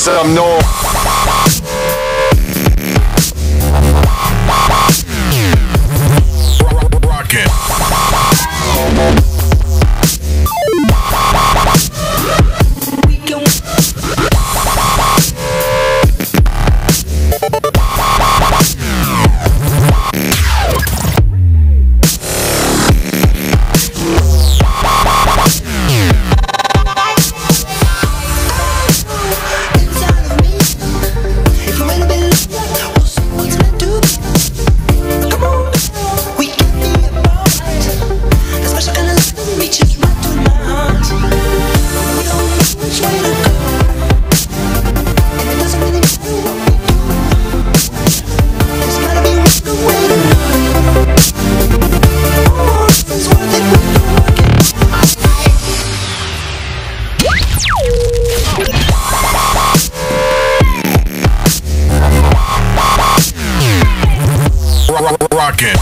some noise. Rockin'.